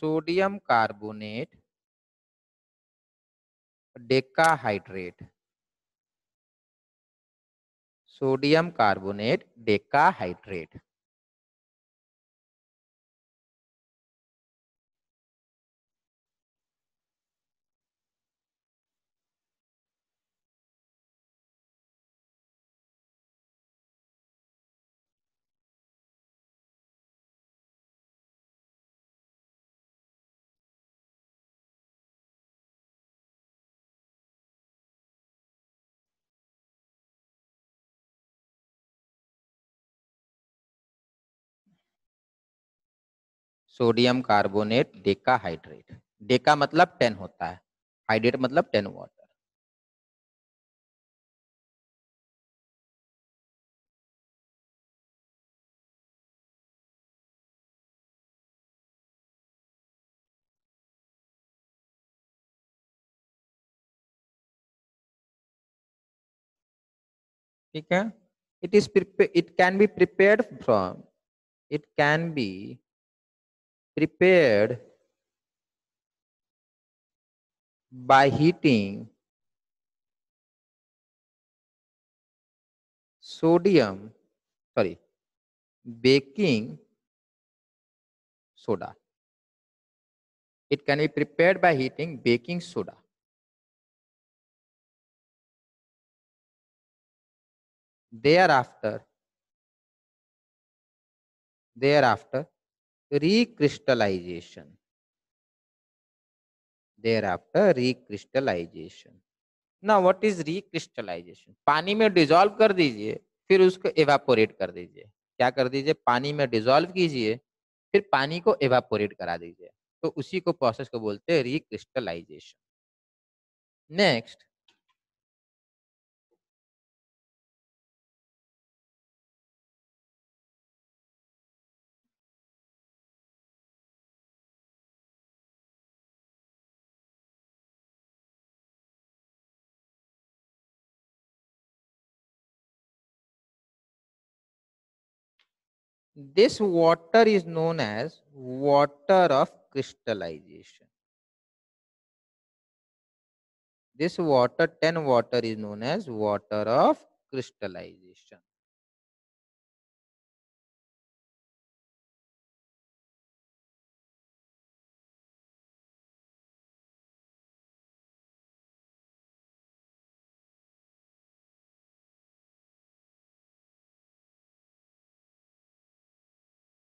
Sodium carbonate decahydrate. Sodium carbonate decahydrate. Sodium carbonate deca hydrate deca मतलब ten होता है। Hydrate मतलब ten water. ठीक है? It is it can be prepared from, it can be prepared by heating sodium sorry baking soda. It can be prepared by heating baking soda. Thereafter thereafter recrystallization. Thereafter, recrystallization. Now, what is recrystallization? पानी में dissolve कर दीजिए, फिर उसको evaporate कर दीजिए। क्या कर दीजिए? पानी में डिजोल्व कीजिए, फिर पानी को एवापोरेट करा दीजिए। तो उसी को प्रोसेस को बोलते हैं recrystallization next This water is known as water of crystallization. This water, 10 water is known as water of crystallization.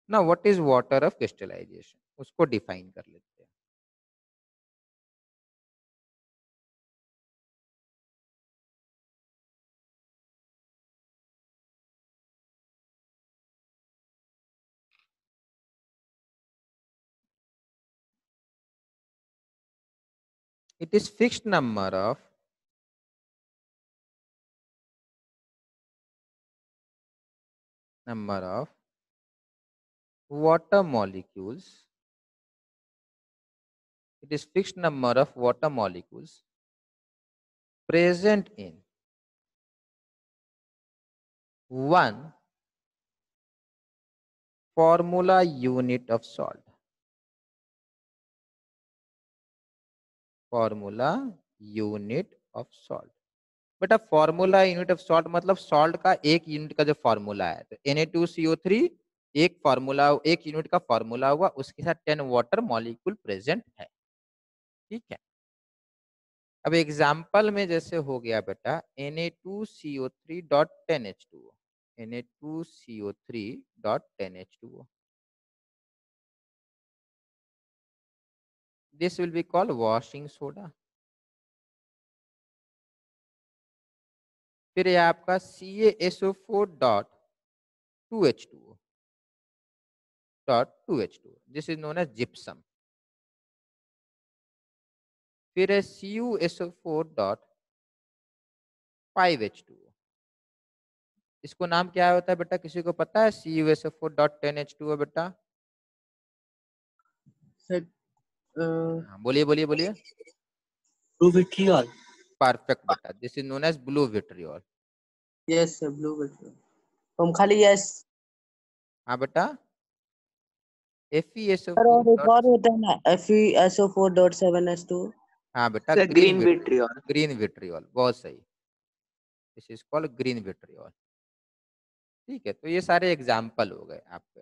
ना what is water of crystallization उसको डिफाइन कर लेते हैं। It is fixed number of number of water molecules it is fixed number of water molecules present in one formula unit of salt formula unit of salt बेटा formula unit of salt मतलब salt का एक unit का जो formula है तो Na2CO3 एक formula एक यूनिट का फॉर्मूला हुआ, उसके साथ टेन वाटर मॉलिक्यूल प्रेजेंट है। ठीक है? अब एग्ज़ाम्पल में जैसे हो गया बेटा Na2CO3 dot ten H two Na2CO3 dot ten H two this will be called washing soda फिर ये आपका CaSO4 dot two H two dot 2H2. This is known as gypsum. फिर है CuSO4 dot 5H2. इसको नाम क्या होता है बेटा? किसी को पता है? CuSO4 dot 10H2 है बेटा? हाँ, बोलिए बोलिए बोलिए। ब्लू विट्रियल परफेक्ट बेटा। This is known as blue vitriol yes sir blue vitriol हम खाली यस हाँ बेटा? FeSO4 सर और होता है ना FeSO4 dot seven S to हाँ बेटा Sir, green vitriol. Green vitriol बहुत सही। This is called green vitriol ठीक है तो ये सारे एग्ज़ाम्पल हो गए आपके।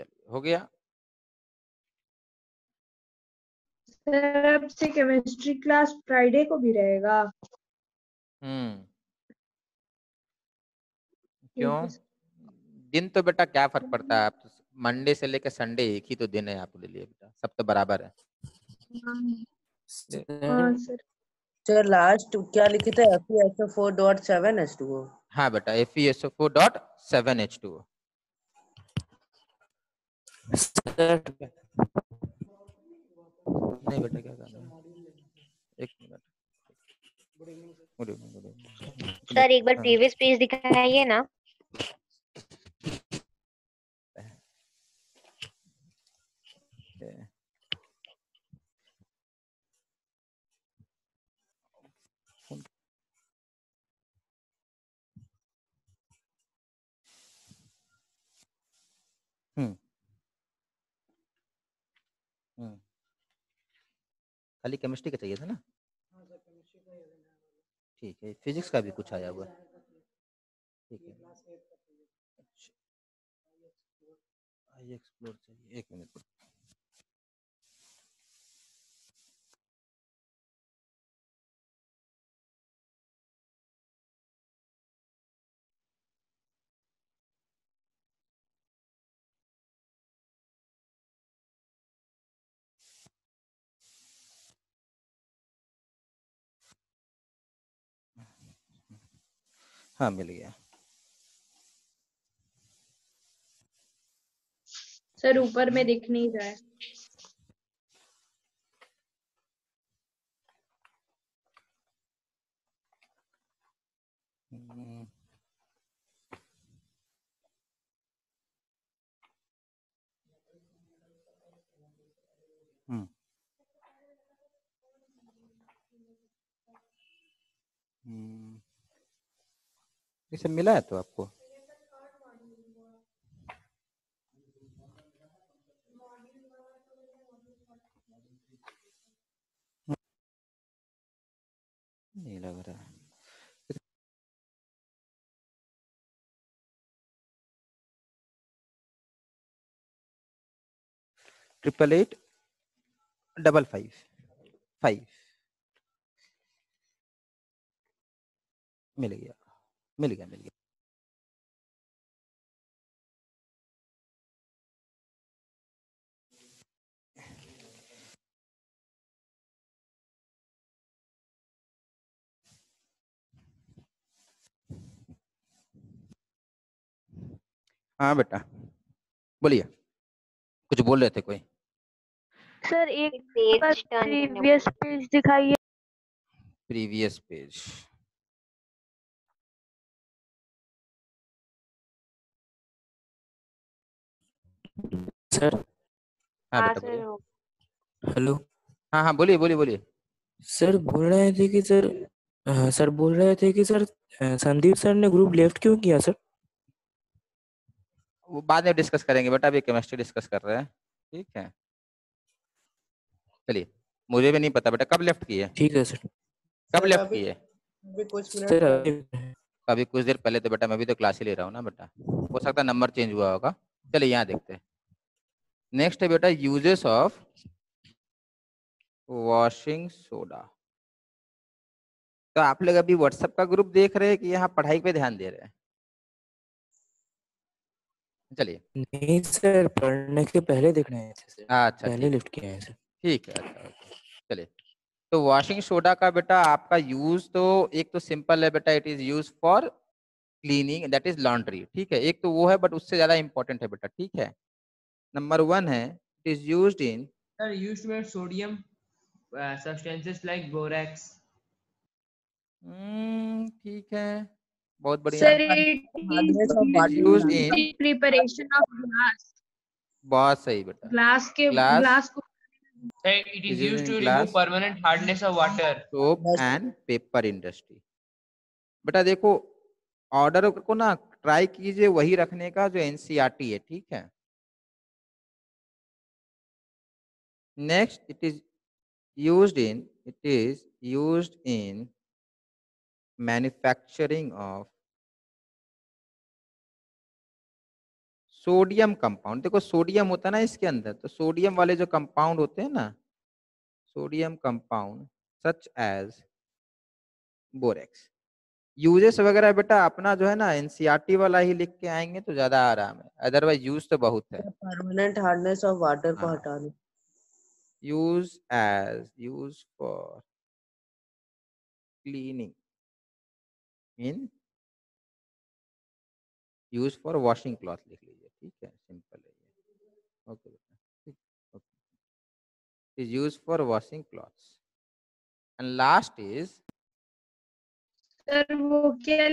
चलिए हो गया। तरफ़ से केमिस्ट्री क्लास फ्राइडे को भी रहेगा। हम्म। क्यों? दिन तो बेटा क्या फ़र्क पड़ता है? तो मंडे से लेकर संडे एक ही तो दिन है आपके लिए बेटा सब तो बराबर है। सर लास्ट हाँ, क्या लिखे थे? FeSO4.7H2O हाँ बेटा FeSO4.7H2O नहीं बेटा क्या करना है? एक minute. Good evening good evening sir एक बार हाँ। प्रीवियस पेज दिखाइए ना Okay. हम्म हम्म खाली केमिस्ट्री का चाहिए था ना? ठीक है फिजिक्स का भी कुछ आया हुआ ठीक है। अच्छा। आई एक्सप्लोर चाहिए। एक मिनट हाँ मिल गया। सर ऊपर में दिख नहीं रहा है। हम्म, हम्म। हम्म, ये सब मिला है तो आपको? नहीं लग रहा। Triple eight, double five five. मिल गया। मिल गया मिल गया। हाँ बेटा बोलिए। कुछ बोल रहे थे कोई? सर एक प्रीवियस पेज दिखाइए। प्रीवियस पेज sir, हाँ हाँ बेटा सर बोलिए हो। hello. हाँ हाँ बोलिए बोलिए बोलिए। सर बोल रहे थे कि सर अ, सर बोल रहे थे कि सर संदीप सर ने ग्रुप लेफ़्ट क्यों किया सर? वो बाद में डिस्कस करेंगे बेटा अभी केमिस्ट्री डिस्कस कर रहे हैं। ठीक है। चलिए मुझे भी नहीं पता बेटा कब लेफ़्ट किए? ठीक है सर। कब लेफ़्ट किए? सर अभी कुछ देर पहले तो बेटा मैं भी तो क्लास ही ले रहा हूँ ना बेटा। हो सकता है नंबर चेंज हुआ होगा। चलिए यहाँ देखते हैं। नेक्स्ट है बेटा यूजेस ऑफ़ वॉशिंग सोडा तो आप लोग अभी व्हाट्सएप का ग्रुप देख रहे हैं कि यहाँ पढ़ाई पे ध्यान दे रहे हैं? चलिए। नहीं सर पढ़ने के पहले देख रहे हैं अच्छा पहले लिफ्ट किए हैं सर। ठीक है अच्छा चलिए। तो वॉशिंग सोडा का बेटा आपका यूज़ तो एक तो सिंपल है बेटा it is use for cleaning that is laundry ठीक है? एक तो वो है बट उससे ज़्यादा इंपॉर्टेंट है बेटा ठीक है? नंबर वन है it is use in sir use sodium substances like borax ठीक है। बहुत बढ़िया। सही बेटा देखो ऑर्डर को ना ट्राई कीजिए वही रखने का जो एनसीईआरटी है, ठीक है? Next it is used in it is used in manufacturing of sodium compound देखो सोडियम होता है ना इसके अंदर तो सोडियम वाले जो कंपाउंड होते हैं ना sodium compound such as borax uses वगैरह बेटा अपना जो है ना एनसीईआरटी वाला ही लिख के आएँगे तो ज़्यादा आराम है। अदरवाइज़ यूज़ तो बहुत है। परमानेंट हार्डनेस ऑफ़ वाटर को हाँ। हटाना। Use as used for cleaning in use for washing cloth लिख लीजिए ठीक है? सिंपल है ये। ओके बेटा is used for washing clothes and last is sir वो क्या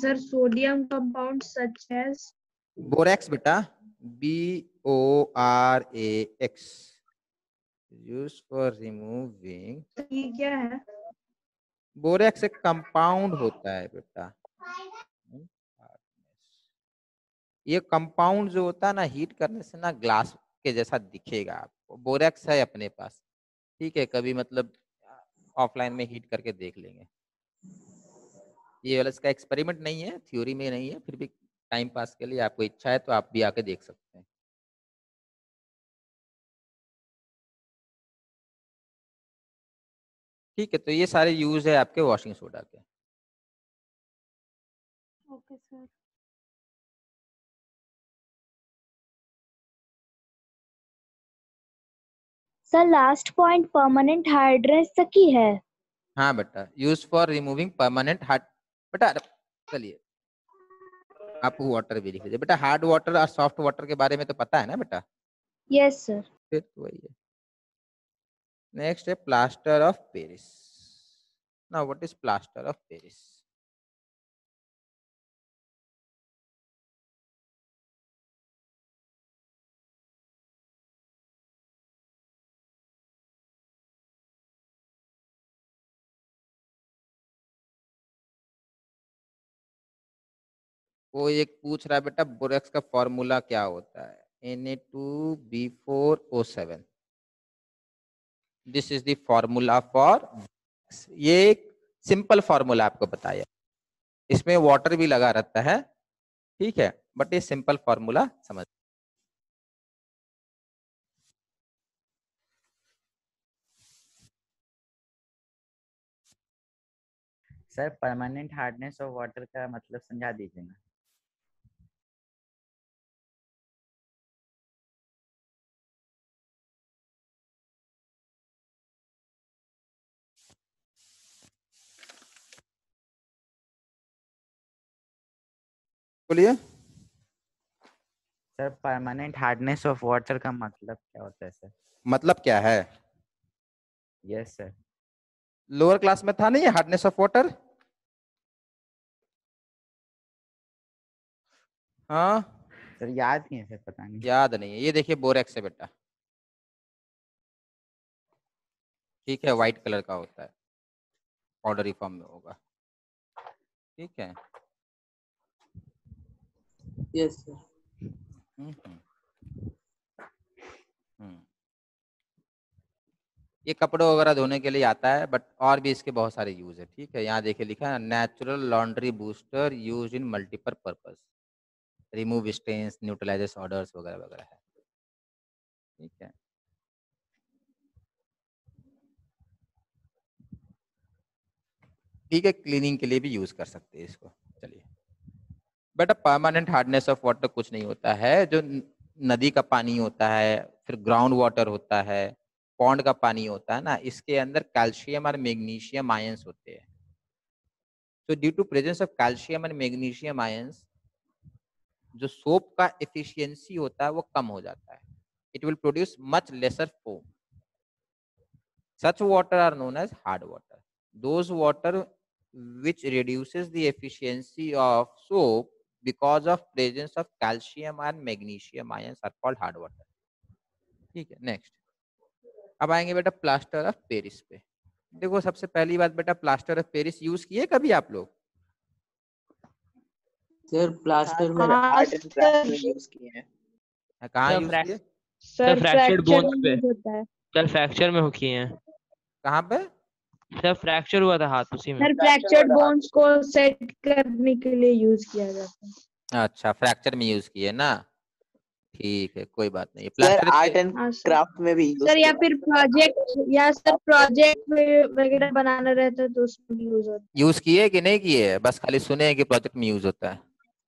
sir sodium compound such as borax बेटा b o r a x. Used for removing ये क्या है? बोरेक्स एक कंपाउंड होता है बेटा। ये कंपाउंड जो होता है ना हीट करने से ना ग्लास के जैसा दिखेगा आपको। बोरेक्स है अपने पास। ठीक है कभी मतलब ऑफलाइन में हीट करके देख लेंगे। ये वाला इसका एक्सपेरिमेंट नहीं है थ्योरी में नहीं है फिर भी टाइम पास के लिए आपको इच्छा है तो आप भी आके देख सकते हैं। ठीक है तो ये सारे यूज़ है आपके वॉशिंग सोडा के। Okay sir. Sir last point permanent hardness तक ही है? हाँ बेटा use for removing permanent hard बेटा चलिए। आप वाटर भी लिख लीजिए। बेटा हार्ड वाटर और सॉफ्ट वाटर के बारे में तो पता है ना बेटा? यस सर फिर तो वही है। नेक्स्ट है plaster of Paris now what is plaster of Paris वो एक पूछ रहा है, बेटा, बोरेक्स का फॉर्मूला क्या होता है? N A two B four O seven this is the formula for ये एक सिंपल फॉर्मूला आपको बताया। इसमें वाटर भी लगा रहता है, ठीक है बट ये सिंपल फॉर्मूला समझ। Sir permanent hardness of water का मतलब समझा दीजिए ना। बोलिए। Sir permanent hardness of water का मतलब क्या होता है सर? मतलब क्या है? यस सर लोअर क्लास में था नहीं हार्डनेस ऑफ़ वाटर हाँ। सर याद नहीं है सर पता नहीं। याद नहीं है। ये देखिए बोरेक्स है बेटा। ठीक है व्हाइट कलर का होता है। पाउडरी फॉर्म में होगा। ठीक है। सर हम्म, हम्म। हम्म। ये कपड़े वगैरह धोने के लिए आता है बट और भी इसके बहुत सारे यूज़ है ठीक है? यहाँ देखिए लिखा है natural laundry booster use in multiple purpose remove stains neutralizes odours वगैरह वगैरह है। ठीक है? ठीक है क्लीनिंग के लिए भी यूज़ कर सकते हैं इसको। चलिए। बेटा परमानेंट हार्डनेस ऑफ़ वाटर कुछ नहीं होता है। जो नदी का पानी होता है, फिर ग्राउंड वाटर होता है पौंड का पानी होता है ना, इसके अंदर कैल्शियम और मैग्नीशियम आयंस होते हैं। तो due to presence of calcium and magnesium ions जो सोप का एफिशिएंसी होता है, वो कम हो जाता है। It will produce much lesser foam such water are known as hard water. Those water which reduces the efficiency of soap because of presence of calcium and magnesium ions are called hard water ठीक है next अब आएँगे बेटा plaster of Paris पे। देखो सबसे पहली बात बेटा प्लास्टर ऑफ़ पेरिस यूज़ किए कभी आप लोग? सर प्लास्टर में हाँ, आर्ट एंड क्राफ्ट में यूज़ किए हैं। हाँ, कहाँ सर, यूज़ किए? सर fractured फ्रैक्चर bones पे। सर फ्रैक्चर में हो किए हैं। कहाँ पे? सर फ्रैक्चर हुआ था हाथ उसी में। सर फ्रैक्चर्ड बोन्स को सेट करने के लिए यूज़ किया जाता है। अच्छा फ्रैक्चर में यूज़ किए ना? ठीक है कोई बात नहीं। Sir plaster art and craft में भी सर या फिर प्रोजेक्ट या सर प्रोजेक्ट वगैरह बनाना रहता है तो उसमें भी यूज़ होता है। यूज़ किए कि नहीं किए? बस खाली सुने हैं कि प्रोजेक्ट में यूज़ होता है।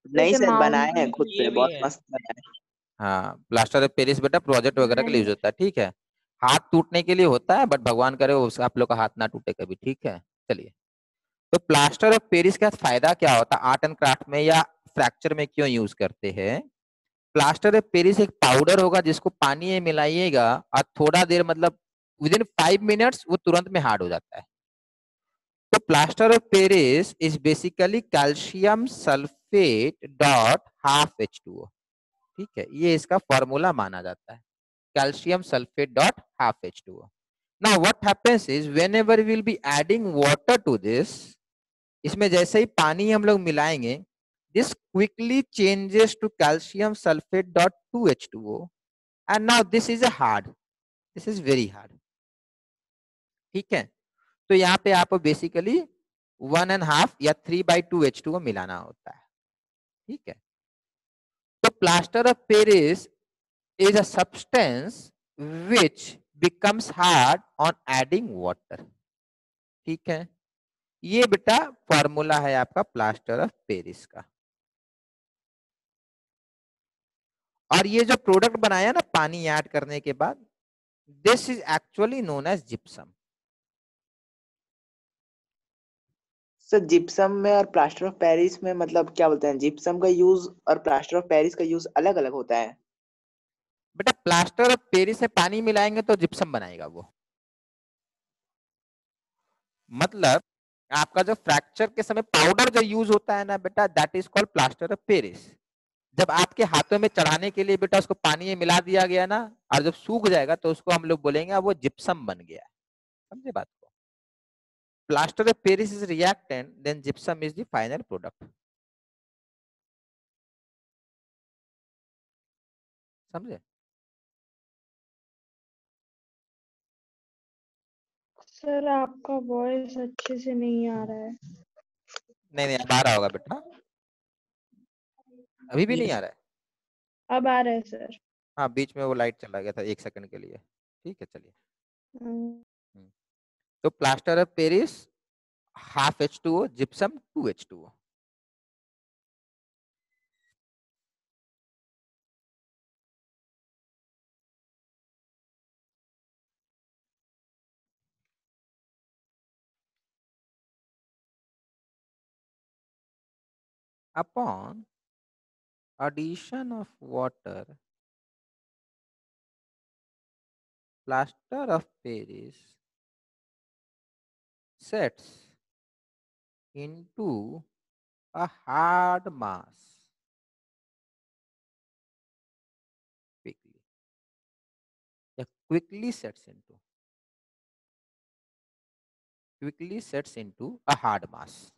नहीं सर बनाए हैं खुद से बहुत मस्त बनाए हैं। हाँ प्लास्टर ऑफ़ पेरिस बेटा प्रोजेक्ट वगैरह के लिए यूज़ होता है ठीक है? हाथ टूटने के लिए होता है बट भगवान करे उस, आप लोग का हाथ ना टूटे कभी, ठीक है? चलिए। तो प्लास्टर ऑफ़ पेरिस का फ़ायदा क्या होता है? आर्ट एंड क्राफ्ट में या फ्रैक्चर में क्यों यूज़ करते हैं? प्लास्टर ऑफ़ पेरिस एक पाउडर होगा जिसको पानी में मिलाइएगा और थोड़ा देर मतलब विद इन फाइव मिनट्स वो तुरंत में हार्ड हो जाता है। तो plaster of Paris is basically calcium sulphate dot half H two ठीक है? ये इसका फॉर्मूला माना जाता है। Calcium sulfate dot half H2O. Now what happens is whenever we will be adding water to this, इसमें जैसे ही पानी हम लोग मिलाएँगे this quickly changes to calcium sulfate dot 2H2O and now this is a hard. This is very hard. ठीक है तो यहाँ पे आपको बेसिकली वन एंड हाफ़ या three by two H two मिलाना होता है ठीक है तो plaster of Paris is a substance which becomes hard on adding water. ठीक है? ये बेटा फॉर्मूला है आपका प्लास्टर ऑफ़ पेरिस का। और ये जो प्रोडक्ट बनाया ना पानी ऐड करने के बाद this is actually known as gypsum sir gypsum में और प्लास्टर ऑफ़ पेरिस में मतलब क्या बोलते हैं? जिप्सम का यूज़ और प्लास्टर ऑफ़ पेरिस का यूज़ अलग अलग होता है। बेटा प्लास्टर ऑफ़ पेरिस में पानी मिलाएँगे तो जिप्सम बनाएगा वो। मतलब आपका जो फ्रैक्चर के समय पाउडर जो यूज़ होता है ना बेटा that is called plaster of Paris जब आपके हाथों में चढ़ाने के लिए बेटा उसको पानी में मिला दिया गया ना, और जब सूख जाएगा तो उसको हम लोग बोलेंगे वो जिप्सम बन गया समझे बात को? Plaster of Paris is reactant then gypsum is the final product समझे? सर आपका वॉइस अच्छे से नहीं आ रहा है। नहीं नहीं अब आ रहा होगा बेटा। अभी भी नहीं आ रहा है। अब आ रहा है सर। हाँ बीच में वो लाइट चला गया था एक सेकंड के लिए। ठीक है चलिए। हम्म, तो plaster of Paris half H two O gypsum two H two O upon addition of water plaster of paris sets into a hard mass. Quickly. Yeah, quickly sets into. Quickly sets into a hard mass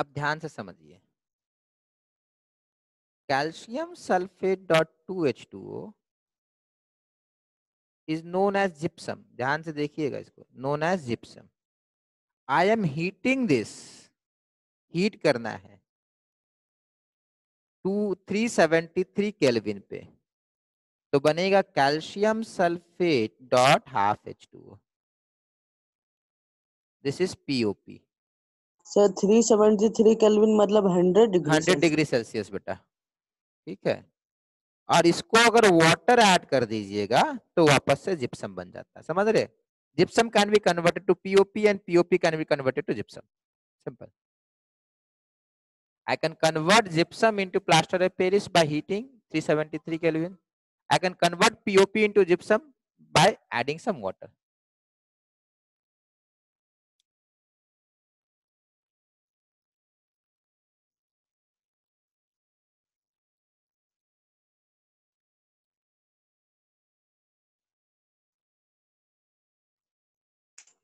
अब ध्यान से समझिए। Calcium sulphate dot two H two O is known as gypsum. ध्यान से देखिएगा इसको। Known as gypsum. I am heating this heat करना है। Two, three seventy three kelvin पे। तो बनेगा calcium sulphate dot half H two O. This is POP sir 373 kelvin मतलब 100 डिग्री हंड्रेड डिग्री सेल्सियस बेटा। ठीक है? और इसको अगर वाटर ऐड कर दीजिएगा तो वापस से जिप्सम बन जाता है। समझ रहे? Gypsum can be converted to POP and POP can be converted to gypsum simple I can convert gypsum into plaster of Paris by heating 373 Kelvin. I can convert POP into gypsum by adding some water.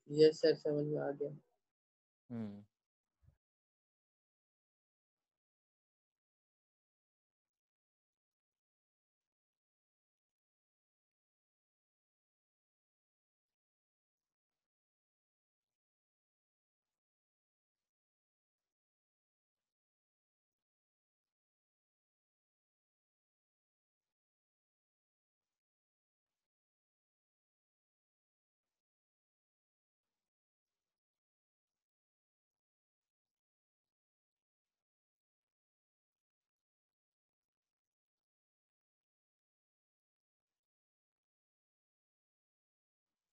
Yes sir समझ में आ गया।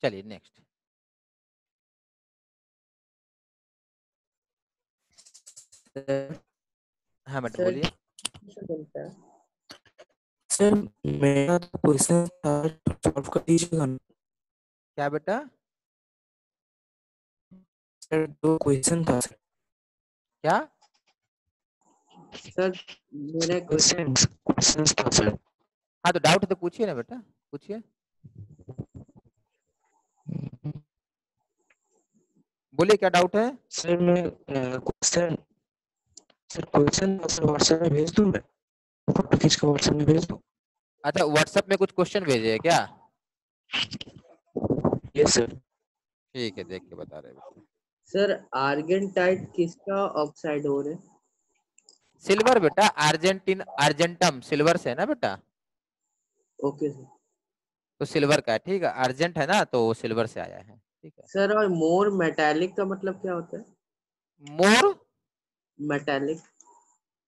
चलिए next हाँ madam बोलिए। Sir मेरा तो question था solve कर दीजिएगा क्या बेटा? सर दो क्वेश्चन था सर। क्या? सर मेरा क्वेश्चन क्वेश्चन था सर। हाँ तो डाउट है तो पूछिए ना बेटा पूछिए। बोलिए क्या डाउट है? सर मैं question sir question sir WhatsApp में भेज दूँ मैं? फ़ोटो खींच के व्हाट्सएप में भेज दूँ? अच्छा व्हाट्सएप में कुछ क्वेश्चन भेजे है क्या? यस सर ठीक है देख के बता रहे बेटा सर आर्गेंटाइट किसका ऑक्साइड हो रहा है? सिल्वर बेटा अर्जेंटीन अर्जेंटम सिल्वर से है ना बेटा? ओके सर तो सिल्वर का है ठीक है अर्जेंट है ना तो सिल्वर से आया है। ठीक है। सर और मोर मेटालिक का मतलब क्या होता है? मोर मेटालिक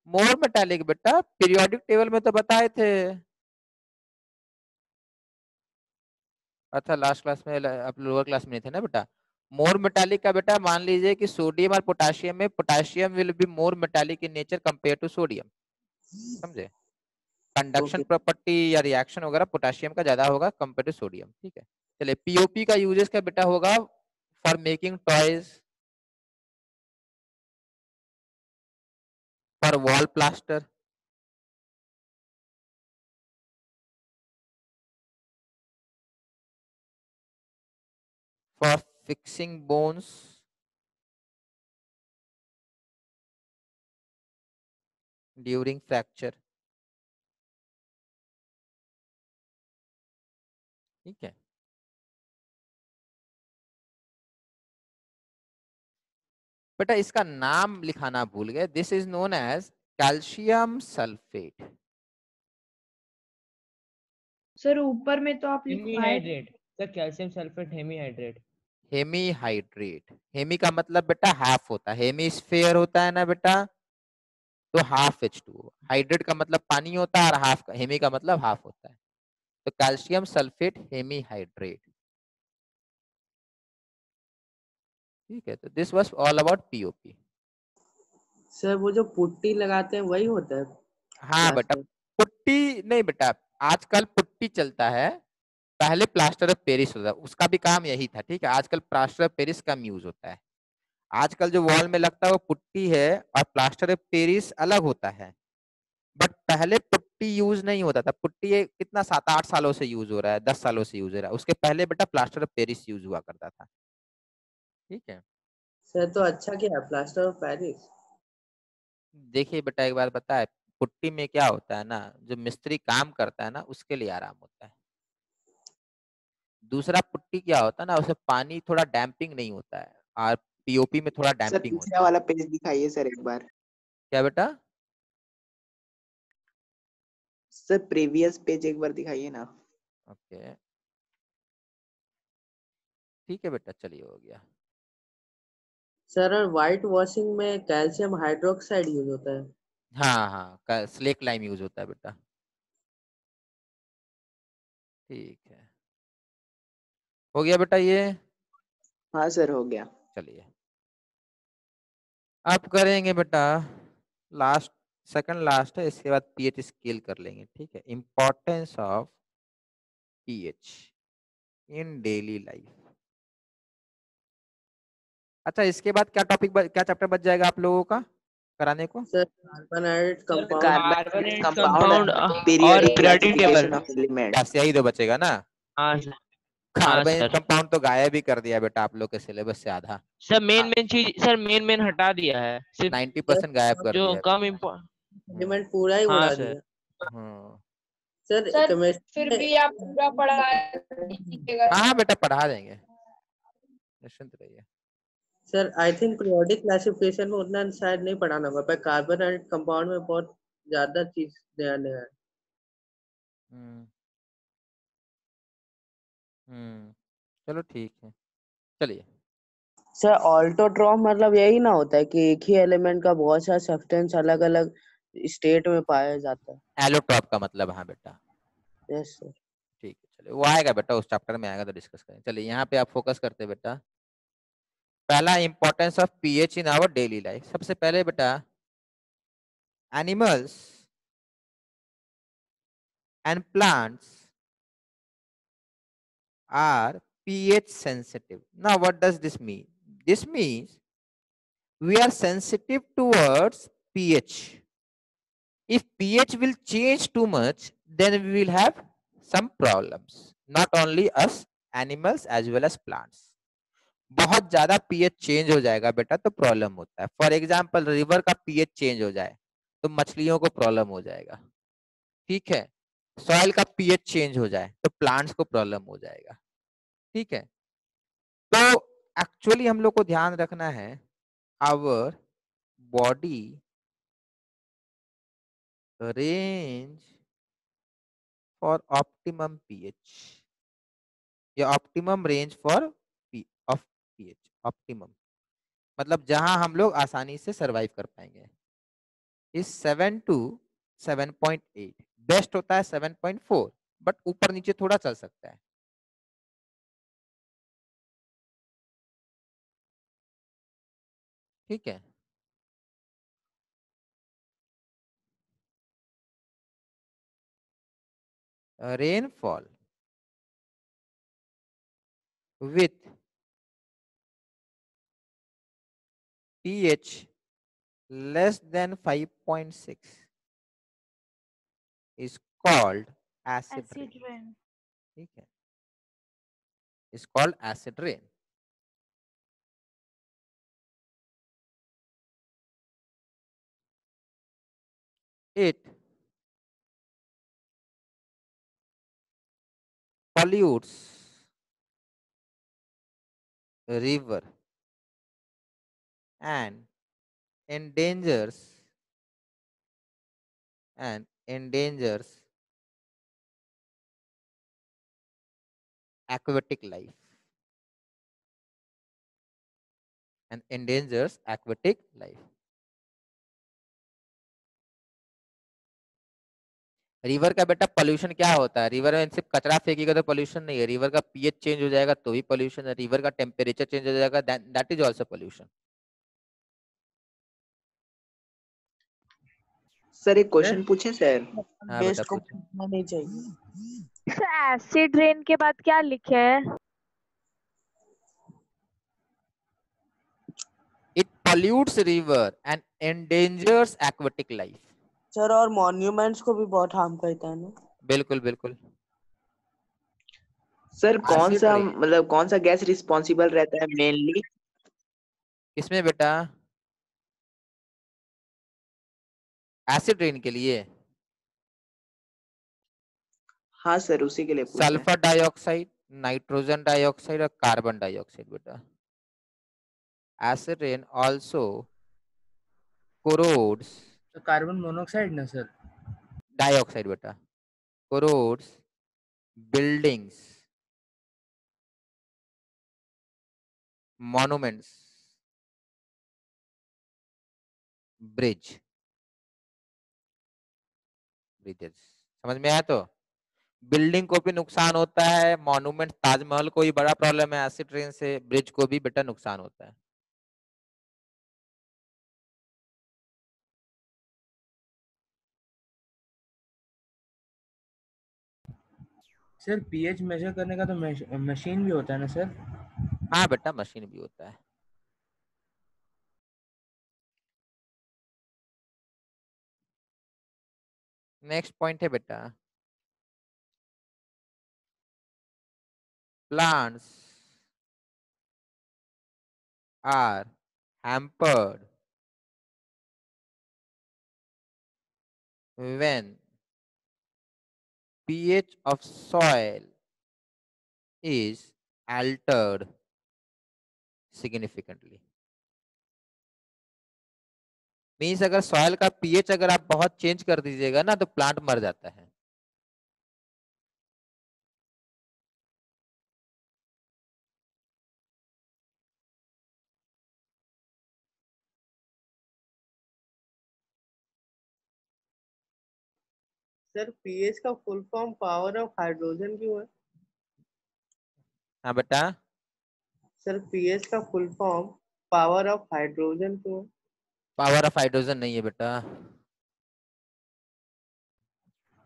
मोर मेटालिक बेटा पीरियोडिक टेबल में तो बताए थे। अच्छा लास्ट क्लास में आप लोअर क्लास में नहीं थे ना बेटा? मोर मेटालिक का बेटा मान लीजिए कि सोडियम और पोटाशियम में potassium will be more metallic in nature compare to sodium समझे? कंडक्शन प्रॉपर्टी या रिएक्शन वगैरह पोटाशियम का ज़्यादा होगा कंपेयर टू सोडियम ठीक है? चलिए पीओपी का यूजेस का बेटा होगा? For making toys for wall plaster for fixing bones. During fracture. ठीक है? बेटा इसका नाम लिखाना भूल गए। This is known as calcium sulphate sir ऊपर में तो आप hemihydrate sir calcium sulphate hemihydrate hemi hydrate hemi का मतलब बेटा हाफ़ होता है। हेमी स्फेयर होता है ना बेटा? तो हाफ़ एच टू हाइड्रेट का मतलब पानी होता है और हाफ़ का हेमी का मतलब हाफ़ होता है। तो कैल्शियम सल्फेट हेमी ठीक है तो this was all about POP sir वो जो पुट्टी लगाते हैं वही होता है? हाँ बेटा पुट्टी नहीं बेटा आजकल पुट्टी चलता है पहले प्लास्टर ऑफ़ पेरिस होता है उसका भी काम यही था ठीक है आजकल प्लास्टर ऑफ़ पेरिस कम यूज़ होता है। आजकल जो वॉल में लगता है वो पुट्टी है और प्लास्टर ऑफ़ पेरिस अलग होता है। बट पहले पुट्टी यूज़ नहीं होता था पुट्टी ये कितना सात आठ सालों से यूज़ हो रहा है दस सालों से यूज़ हो रहा है उसके पहले बेटा प्लास्टर ऑफ़ पेरिस यूज़ हुआ करता था। ठीक है। सर तो अच्छा क्या है प्लास्टर ऑफ़ पेरिस। देखिए बेटा एक बार पता है पुट्टी में क्या होता है ना जो मिस्त्री काम करता है ना उसके लिए आराम होता है। दूसरा पुट्टी क्या होता है ना उसमें पानी थोड़ा डैम्पिंग नहीं होता है और पीओपी में थोड़ा डैम्पिंग होता है। वाला पेज दिखाइए सर एक बार। क्या बेटा? सर प्रीवियस पेज एक बार दिखाइए ना। ओके। ठीक है बेटा चलिए हो गया। सर और व्हाइट वॉशिंग में कैल्शियम हाइड्रोक्साइड यूज़ होता है। हाँ हाँ स्लेक लाइम यूज़ होता है बेटा। ठीक है। हो गया बेटा ये? हाँ सर हो गया। चलिए। अब करेंगे बेटा लास्ट सेकंड लास्ट है इसके बाद पीएच स्केल कर लेंगे ठीक है। Importance of pH in daily life अच्छा इसके बाद क्या टॉपिक क्या चैप्टर बच जाएगा आप लोगों का कराने को? Sir carbonated compound carbon compound, compound uh, यही दो बचेगा ना? हाँ कार्बन कंपाउंड तो गायब ही कर दिया बेटा आप लोग के सिलेबस से आधा। सर मेन मेन चीज़ सर मेन मेन हटा दिया है। सिर्फ़ 90 परसेंट गायब कर जो कम इम्पोर्टेंट पूरा ही हाँ, उड़ा सर। दिया। हाँ। सर सर, फिर भी आप पूरा पढ़ा हाँ बेटा पढ़ा देंगे। निश्चिंत रहिए। Sir I think periodic classification में उतना शायद नहीं पढ़ाना होगा पर कार्बोनेटेड कंपाउंड में बहुत ज़्यादा चीज़ नया नया है। हम्म। हम्म चलो ठीक है चलिए। सर ऑल्टोट्रॉफ मतलब यही ना होता है कि एक ही एलिमेंट का बहुत सारा सब्सटेंस अलग अलग स्टेट में पाया जाता है। एलोट्रॉप का मतलब हाँ बेटा। यस सर ठीक है चलिए वो आएगा बेटा उस चैप्टर में आएगा तो डिस्कस करेंगे। चलिए यहाँ पे आप फोकस करते हैं बेटा। पहला importance of pH in our daily life सबसे पहले बेटा animals and plants are pH sensitive. Now, what does this mean? This means we are sensitive towards pH. If pH will change too much, then we will have some problems. Not only us, animals as well as plants. बहुत ज़्यादा pH change हो जाएगा बेटा तो problem होता है। For example river का pH change हो जाए तो मछलियों को प्रॉब्लम हो जाएगा। ठीक है? सॉइल का पीएच चेंज हो जाए तो प्लांट्स को प्रॉब्लम हो जाएगा। ठीक है? तो एक्चुअली हम लोग को ध्यान रखना है our body range for optimum pH या ऑप्टिमम रेंज फॉर ऑप्टिमम मतलब जहाँ हम लोग आसानी से सरवाइव कर पाएँगे। इस seven to seven point eight best होता है सेवन पॉइंट फोर बट ऊपर नीचे थोड़ा चल सकता है। ठीक है? Rainfall with pH less than 5.6 is called acid, acid rain. rain. Okay. It's called acid rain. It pollutes river and endangers and endangers aquatic life. And endangers aquatic life. River का बेटा पोल्यूशन क्या होता है? River में सिर्फ़ कचरा फेंकेगा तो pollution नहीं है। रिवर का पीएच चेंज हो जाएगा तो भी पोल्यूशन है। रिवर का टेम्परेचर चेंज हो जाएगा। That is also pollution sir एक क्वेश्चन पूछे सर? हाँ बेस्ट को पूछना नहीं चाहिए। एसिड रेन के बाद क्या लिखे है? It pollutes river and endangers aquatic life. Sir और मॉन्यूमेंट्स को भी बहुत हार्म करता है ना। बिल्कुल बिल्कुल। सर कौन सा मतलब कौन सा गैस रिस्पॉन्सिबल रहता है मेनली किसमें बेटा? एसिड रेन के लिए? हाँ सर उसी के लिए सल्फ़र डाइऑक्साइड नाइट्रोजन डाइऑक्साइड और कार्बन डाइऑक्साइड बेटा। एसिड रेन आल्सो corrodes तो कार्बन मोनोऑक्साइड ना सर? डाइऑक्साइड बेटा। Corrodes buildings monuments bridge bridges समझ में आया तो? बिल्डिंग को भी नुकसान होता है मॉन्यूमेंट ताजमहल को भी बड़ा प्रॉब्लम है ऐसी ट्रेन से ब्रिज को भी बेटा नुकसान होता है। सर पीएच मेजर करने का तो मशीन भी होता है ना सर हाँ बेटा मशीन भी होता है। नेक्स्ट पॉइंट है बेटा plants are hampered when pH of soil is altered significantly. Means अगर सॉइल का पीएच अगर आप बहुत चेंज कर दीजिएगा ना तो प्लांट मर जाता है। सर पीएच का full form power of hydrogen क्यों है? हाँ बेटा। सर पीएच का full form power of hydrogen क्यों है? पावर ऑफ़ हाइड्रोजन नहीं है बेटा।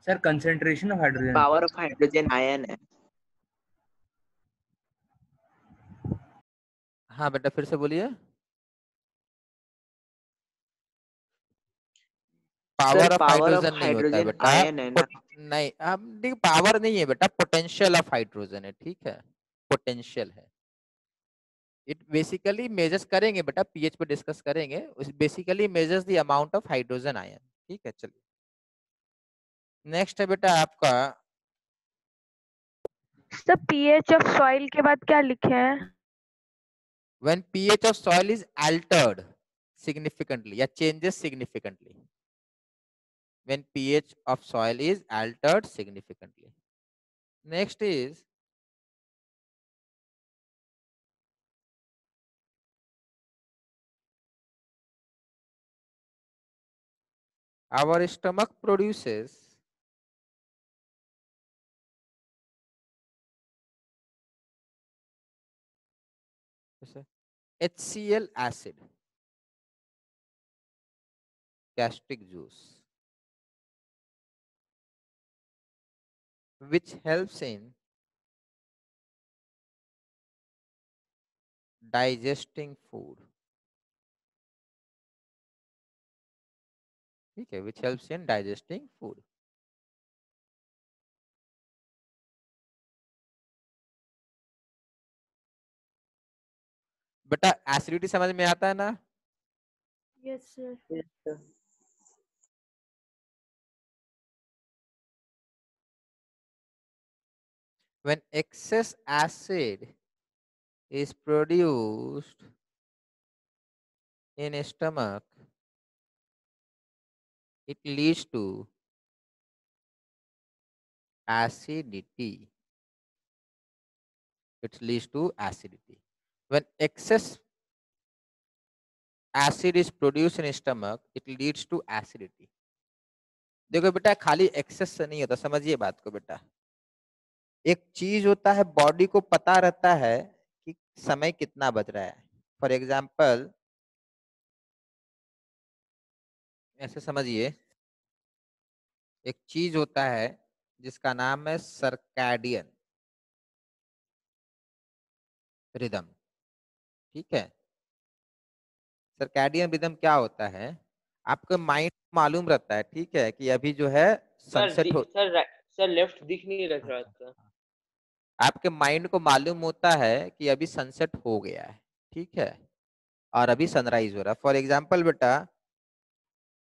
Sir concentration of hydrogen power of hydrogen ion है। हाँ बेटा फिर से बोलिए। पावर ऑफ़ हाइड्रोजन नहीं होता है बेटा। आयन है ना। पोट- नहीं अब देखिए पावर नहीं है बेटा पोटेंशियल ऑफ़ हाइड्रोजन है ठीक है। पोटेंशियल है। इट बेसिकली मेजर्स करेंगे बेटा पीएच पे डिस्कस करेंगे basically measures the amount of hydrogen ion ठीक है चलिए नेक्स्ट है बेटा आपका सर पीएच ऑफ़ सॉइल के बाद क्या लिखे हैं when pH of soil is altered significantly या changes significantly when pH of soil is altered significantly next is our stomach produces HCl acid. Gastric juice. Which helps in digesting food ठीक है which helps in digesting food बेटा acidity समझ में आता है ना? Yes sir when excess acid is produced in stomach it leads to acidity it leads to acidity when excess acid is produced in stomach it leads to acidity देखो बेटा खाली access से नहीं होता समझिए बात को बेटा एक चीज़ होता है बॉडी को पता रहता है कि समय कितना बच रहा है फॉर एग्ज़ाम्पल ऐसे समझिए एक चीज़ होता है जिसका नाम है सरकैडियन। रिदम ठीक है? सरकैडियन रिदम क्या होता है? आपको माइंड मालूम रहता है ठीक है कि अभी जो है सनसेट हो सर सर लेफ़्ट दिख नहीं रहा था आपके। माइंड को मालूम होता है कि अभी सनसेट हो गया है ठीक है? और अभी सनराइज हो रहा है। फॉर एग्ज़ाम्पल बेटा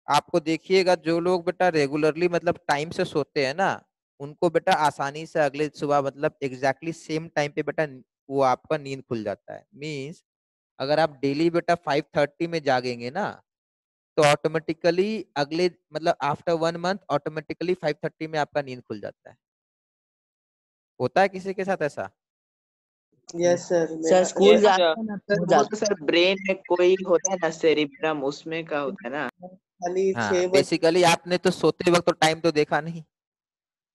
आपको देखिएगा जो लोग बेटा रेगुलरली मतलब टाइम से सोते हैं ना उनको बेटा आसानी से अगले सुबह मतलब एग्जैक्टली सेम टाइम पे बेटा वो आपका नींद खुल जाता है। मीन्स अगर आप डेली बेटा फाइव थर्टी में जागेंगे ना तो ऑटोमेटिकली अगले मतलब after one month automatically five thirty में आपका नींद खुल जाता है। होता है किसी के साथ ऐसा? यस सर सर स्कूल जाते हैं ना सर तो ब्रेन में कोई होता है ना सेरिब्रम उसमें का होता है ना। खाली हाँ बेसिकली आपने तो सोते वक्त तो टाइम तो देखा नहीं।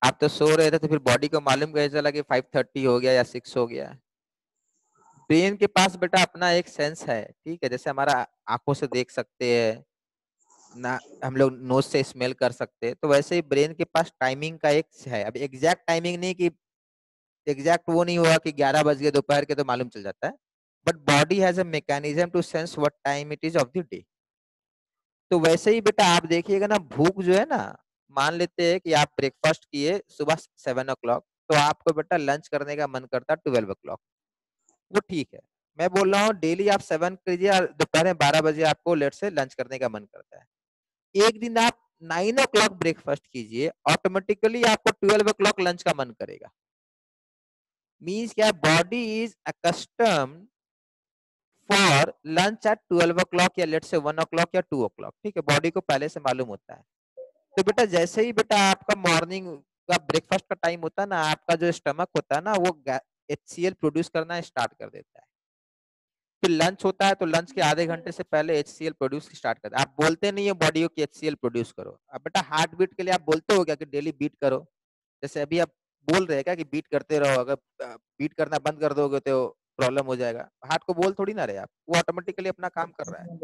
आप तो सो रहे थे तो फिर बॉडी को मालूम कैसे चला कि फाइव थर्टी हो गया या सिक्स हो गया। ब्रेन के पास बेटा अपना एक सेंस है ठीक है जैसे हमारा आँखों से देख सकते हैं ना हम लोग नोज़ से स्मेल कर सकते हैं तो वैसे ही ब्रेन के पास टाइमिंग का एक है। अब एग्जैक्ट टाइमिंग नहीं कि एग्जैक्ट वो नहीं हुआ कि 11 बज गए दोपहर के तो मालूम चल जाता है but body has a mechanism to sense what time it is of the day तो वैसे ही बेटा आप देखिएगा ना, भूख जो है ना, मान लेते हैं कि आप ब्रेकफास्ट किए सुबह सेवन ओ तो आपको बेटा लंच करने का मन करता ट्वेल्व ओ वो ठीक है। मैं बोल रहा हूँ डेली आप सेवन कीजिए और दोपहर में बारह बजे आपको लेट से लंच करने का मन करता है। एक दिन आप नाइन ओ क्लॉक ब्रेकफास्ट कीजिए ऑटोमेटिकली आपको ट्वेल्व ओ क्लॉक लंच का मन करेगा। मीन्स क्या? Body is accustom for lunch at twelve o'clock या लेट से वन ओ क्लॉक या टू ओ क्लॉक ठीक है? बॉडी को पहले से मालूम होता है। तो बेटा जैसे ही बेटा आपका मॉर्निंग का ब्रेकफास्ट का टाइम होता है ना, आपका जो स्टमक होता है ना, वो एच प्रोड्यूस करना स्टार्ट कर देता है। फिर लंच होता है तो लंच के आधे घंटे से पहले एच प्रोड्यूस स्टार्ट करता है। आप बोलते नहीं है बॉडी को कि एच प्रोड्यूस करो। अब बेटा हार्ट बीट के लिए आप बोलते हो क्या कि डेली बीट करो? जैसे अभी आप बोल रहे हैं क्या कि बीट करते रहो, अगर बीट करना बंद कर दोगे तो प्रॉब्लम हो जाएगा। हार्ट को बोल थोड़ी ना रहे आप, वो ऑटोमेटिकली अपना काम कर रहा है।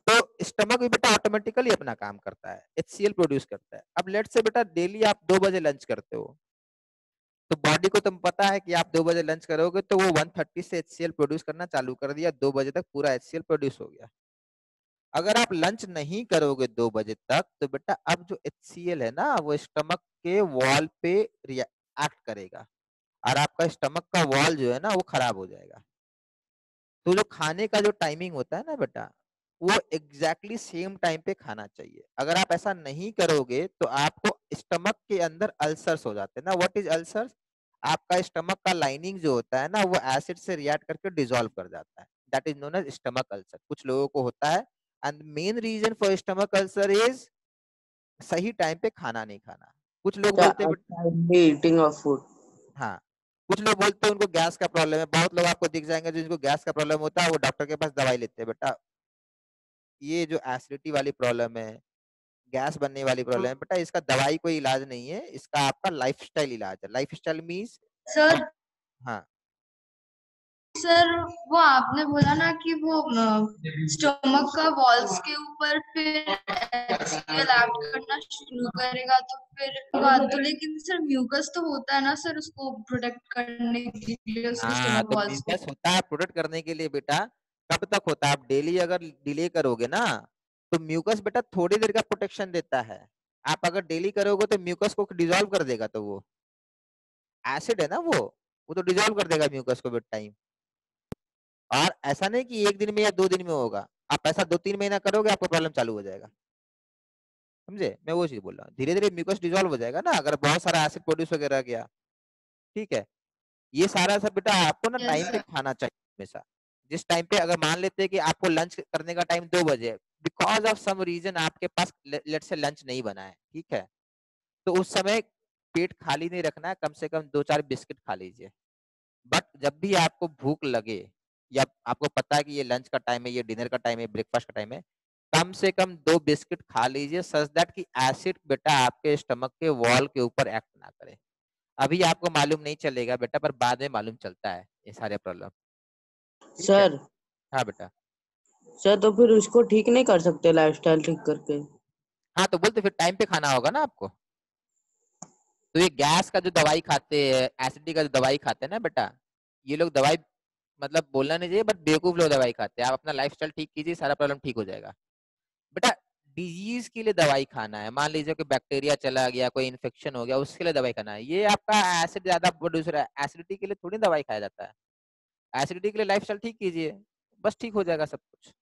तो स्टमक भी बेटा ऑटोमेटिकली अपना काम करता है एचसीएल प्रोड्यूस करता है। अब लेट से बेटा डेली आप दो बजे लंच करते हो तो बॉडी को तुम पता है कि आप दो बजे लंच करोगे तो वो 130 से एचसीएल प्रोड्यूस करना चालू कर दिया, दो बजे तक पूरा एचसीएल प्रोड्यूस हो गया। अगर आप लंच नहीं करोगे दो बजे तक तो बेटा अब जो एचसीएल है ना, वो स्टमक के वॉल पे रिएक्ट करेगा। और आपका स्टमक का वॉल जो है ना वो खराब हो जाएगा। तो जो खाने का जो टाइमिंग होता है ना बेटा वो एग्जैक्टली सेम टाइम पे खाना चाहिए। अगर आप ऐसा नहीं करोगे तो आपको स्टमक के अंदर अल्सर्स हो जाते हैं ना। व्हाट इज़ अल्सर्स आपका स्टमक का लाइनिंग जो होता है ना वो एसिड से रिएक्ट करके डिजोल्व कर जाता है। That is known as stomach ulcer कुछ लोगों को होता है। And main reason for stomach ulcer is सही टाइम पे खाना नहीं खाना। कुछ लोग बोलते हैं फ़ूड हाँ। कुछ लोग बोलते हैं उनको गैस का प्रॉब्लम है। बहुत लोग आपको दिख जाएँगे जिनको गैस का प्रॉब्लम होता है वो डॉक्टर के पास दवाई लेते हैं। बेटा ये जो एसिडिटी वाली प्रॉब्लम है गैस बनने वाली प्रॉब्लम है बेटा इसका दवाई कोई इलाज नहीं है इसका आपका लाइफ इलाज है। लाइफस्टाइल स्टाइल सर हाँ। सर वो आपने बोला ना कि वो स्टमक का वॉल्स के ऊपर फिर एक्ट करना शुरू करेगा तो फिर तो लेकिन सर म्यूकस तो होता है ना सर उसको प्रोटेक्ट करने के लिए उसके हाँ तो वॉल्स होता है प्रोटेक्ट करने के लिए बेटा कब तक होता है? आप डेली अगर डिले करोगे ना तो म्यूकस बेटा थोड़ी देर का प्रोटेक्शन देता है। आप अगर डेली करोगे तो म्यूकस को डिजोल्व कर देगा तो वो। एसिड है ना वो वो तो डिजोल्व कर देगा म्यूकस को विद टाइम और ऐसा नहीं कि एक दिन में या दो दिन में होगा। आप ऐसा दो तीन महीना करोगे आपको प्रॉब्लम चालू हो जाएगा। समझे? मैं वो चीज़ बोल रहा हूँ। धीरे धीरे म्यूकस डिजोल्व हो जाएगा ना अगर बहुत सारा एसिड प्रोड्यूस वगैरह गया। ठीक है? ये सारा सब बेटा आपको ना टाइम पे खाना चाहिए हमेशा। जिस टाइम पे अगर मान लेते हैं कि आपको लंच करने का टाइम दो बजे बिकॉज़ ऑफ़ सम रीजन आपके पास लेट से लंच नहीं बना है ठीक है? तो उस समय पेट खाली नहीं रखना है कम से कम दो चार बिस्किट खा लीजिए। बट जब भी आपको भूख लगे या आपको पता है कि ये लंच का टाइम है ये डिनर का टाइम है ब्रेकफास्ट का टाइम है कम से कम दो बिस्किट खा लीजिए सच दैट कि एसिड बेटा आपके स्टमक के वॉल के ऊपर एक्ट ना करे। अभी आपको मालूम नहीं चलेगा बेटा पर बाद में मालूम चलता है ये सारे प्रॉब्लम। सर। हाँ बेटा। सर तो फिर उसको ठीक नहीं कर सकते लाइफस्टाइल ठीक करके। हाँ तो बोलते फिर टाइम पे खाना होगा ना आपको। तो ये गैस का जो दवाई खाते हैं एसिडिटी का जो दवाई खाते हैं ना बेटा ये लोग दवाई मतलब बोलना नहीं चाहिए बट बेवकूफ़ लोग दवाई खाते हैं। आप अपना लाइफस्टाइल ठीक कीजिए सारा प्रॉब्लम ठीक हो जाएगा। बेटा डिज़ीज़ के लिए दवाई खाना है। मान लीजिए कोई बैक्टीरिया चला गया कोई इन्फेक्शन हो गया उसके लिए दवाई खाना है। ये आपका एसिड ज़्यादा प्रोड्यूस रहा है। एसिडिटी के लिए थोड़ी दवाई खाया जाता है। एसिडिटी के लिए लाइफस्टाइल ठीक कीजिए। बस ठीक हो जाएगा सब कुछ।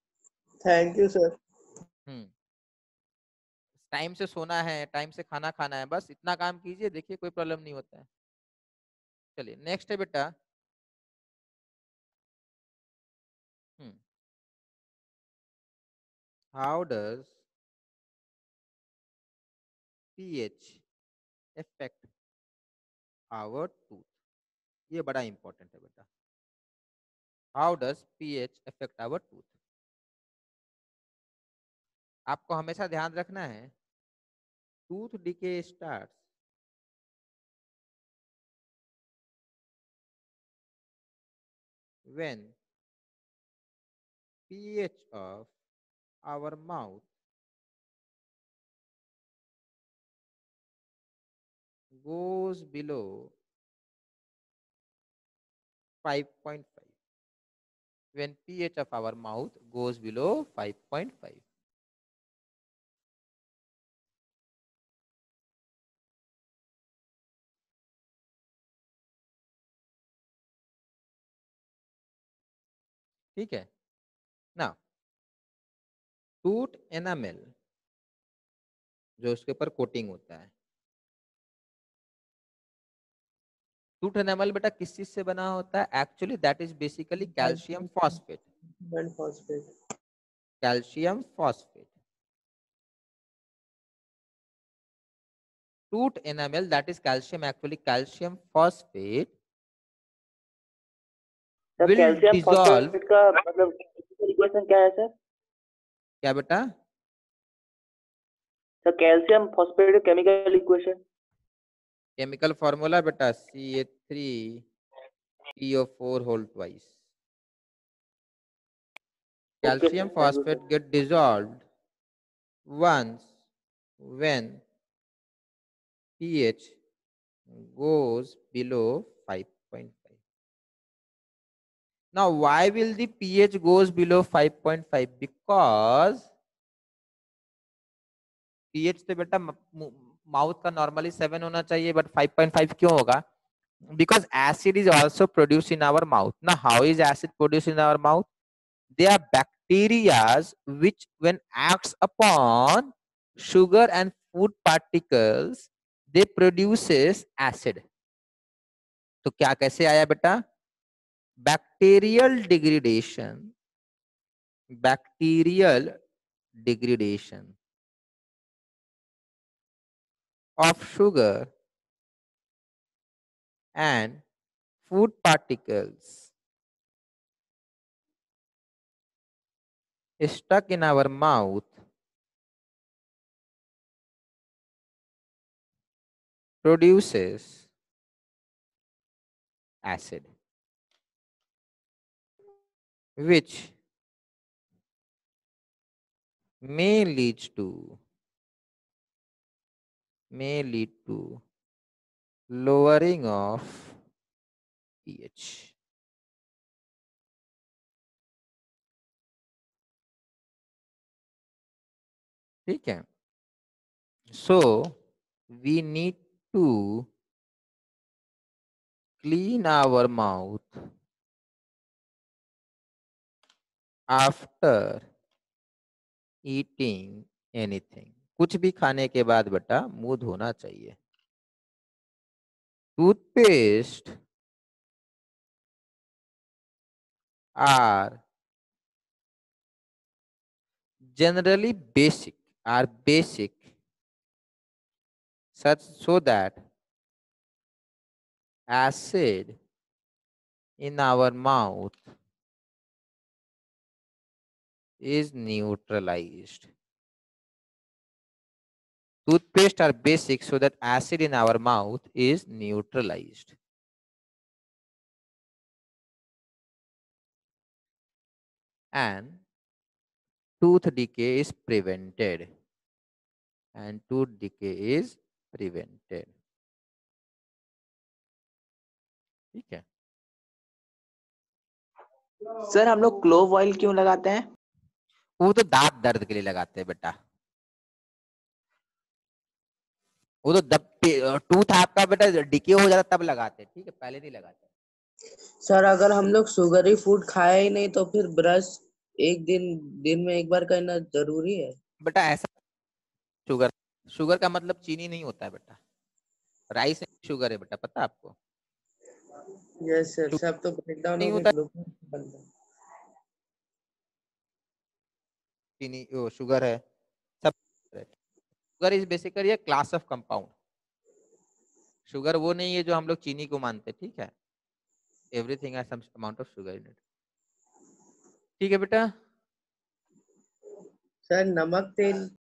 Thank you sir hmm. Time से सोना है टाइम से खाना खाना है। बस इतना काम कीजिए देखिए कोई प्रॉब्लम नहीं होता है। चलिए नेक्स्ट है बेटा। How does pH affect our tooth? ये बड़ा इंपॉर्टेंट है बेटा। How does pH affect our tooth? आपको हमेशा ध्यान रखना है tooth decay starts when pH of our mouth goes below 5.5 when pH of our mouth goes below 5.5. ठीक है टूट एनामेल जो उसके ऊपर कोटिंग होता है। टूट एनामेल बेटा किस चीज़ से बना होता है? Actually that is basically calcium phosphate phosphate that is calcium actually calcium phosphate sir will calcium phosphate का मतलब इक्वेशन क्या है सर? क्या बेटा? Calcium phosphate chemical equation chemical formula बेटा C A three P O four whole twice calcium phosphate get dissolve once when pH goes below five point Now, why will the pH goes below 5.5? Because pH तो बेटा mouth का normally seven होना चाहिए but 5.5 क्यों होगा because acid is also produced in our mouth now how is acid produced in our mouth they are bacterias which when acts upon sugar and food particles they produces acid तो क्या कैसे आया बेटा bacterial degradation bacterial degradation of sugar and food particles stuck in our mouth produces acid which may lead to may lead to lowering of pH. ठीक है so we need to clean our mouth after eating anything कुछ भी खाने के बाद बेटा मुँह धोना चाहिए। Toothpaste are generally basic are basic such so that acid in our mouth is neutralized toothpaste are basic so that acid in our mouth is neutralized and tooth decay is prevented and tooth decay is prevented ठीक है sir हम लोग clove oil क्यों लगाते हैं वो तो दांत दर्द के लिए लगाते हैं बेटा। वो तो टूथ आपका बेटा डिके हो जाता तब लगाते हैं ठीक है? पहले नहीं लगाते। सर अगर हम लोग शुगरी फ़ूड खाए ही नहीं तो फिर ब्रश एक दिन दिन में एक बार करना ज़रूरी है। बेटा ऐसा शुगर शुगर का मतलब चीनी नहीं होता है बेटा। राइस शुगर है बेटा पता आपको? यस सर सब तो ब्रेकडाउन नहीं होता- गया ग्लूकोज बनता है चीनी शुगर है, सब sugar is basically class of compound sugar वो नहीं है जो हम लोग चीनी को मानते हैं ठीक है? Everything has some amount of sugar in it ठीक है बेटा? सर, नमक तेल